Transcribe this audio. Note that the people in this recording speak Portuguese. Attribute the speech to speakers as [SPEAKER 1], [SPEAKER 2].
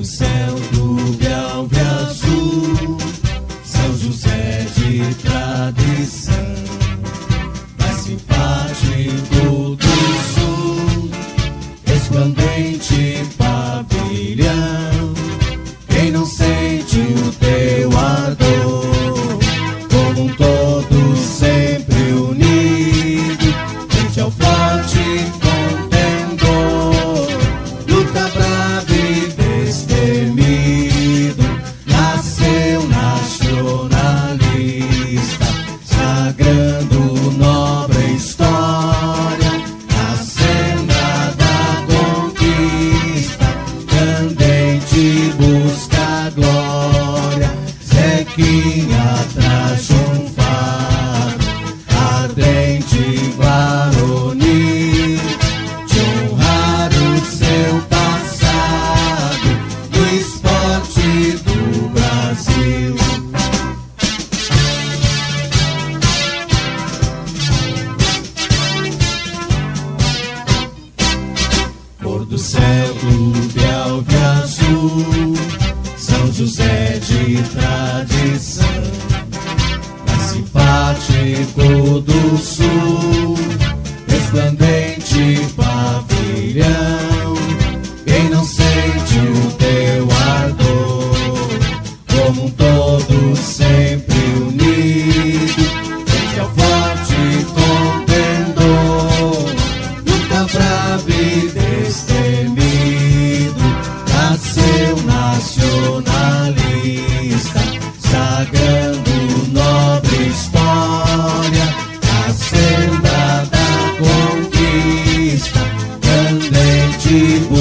[SPEAKER 1] O céu do Belve Azul, São José de tradição, mais simpático do sul, esplendente pavilhão. Quem não sei céu de Alve Azul, São José de tradição, mais simpático do sul, resplandente pavilhão. Quem não sente o teu ardor, como um seu nacionalista, sagando nobre história, a senda da conquista, candente.